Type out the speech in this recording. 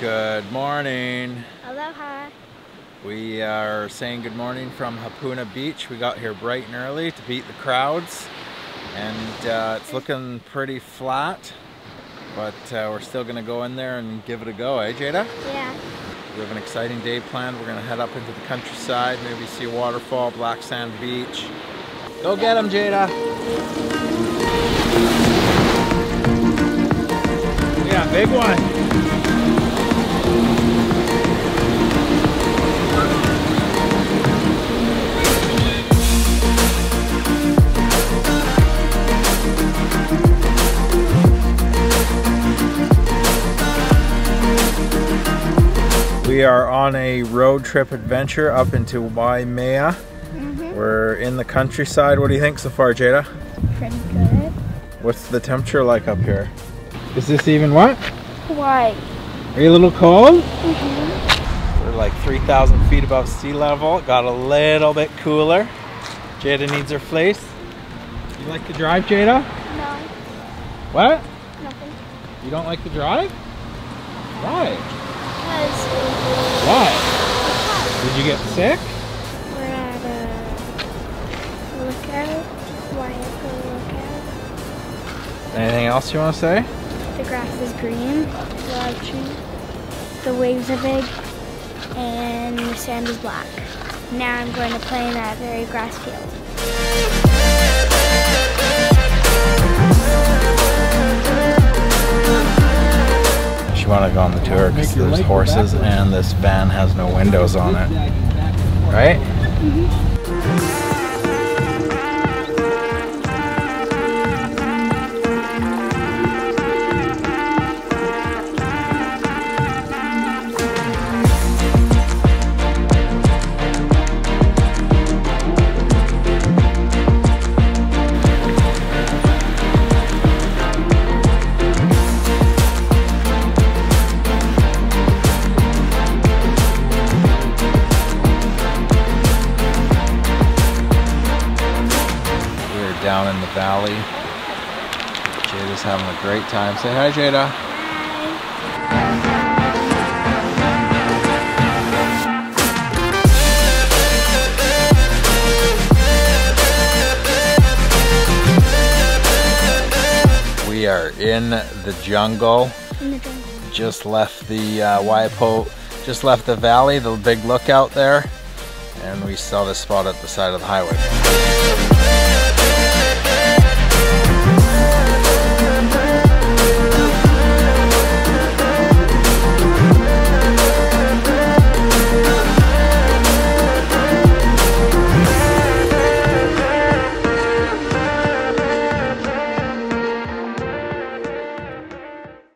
Good morning. Aloha. We are saying good morning from Hapuna Beach. We got here bright and early to beat the crowds and uh, it's looking pretty flat but uh, we're still gonna go in there and give it a go, eh Jada? Yeah. We have an exciting day planned. We're gonna head up into the countryside, maybe see a waterfall, Black Sand Beach. Go get them, Jada! Yeah, big one. We are on a road trip adventure up into Waimea. Mm-hmm. We're in the countryside. What do you think so far, Jada? Pretty good. What's the temperature like up here? Is this even what? Why? Are you a little cold? Mm-hmm. We're like 3,000 feet above sea level. Got a little bit cooler. Jada needs her fleece. You like to drive, Jada? No, What? nothing. You don't like to drive? Why? Because Why? Did you get sick? we're at a lookout. Anything else you want to say? The grass is green. A lot of. The waves are big. And the sand is black. Now I'm going to play in that very grass field. She want to go on the tour because there's horses and this van has no windows on it. Right? We're down in the valley. Jada's having a great time. Say hi, Jada. We are in the jungle. In the jungle. Just left the uh, Waipio, just left the valley, the big lookout there, and we saw this spot at the side of the highway.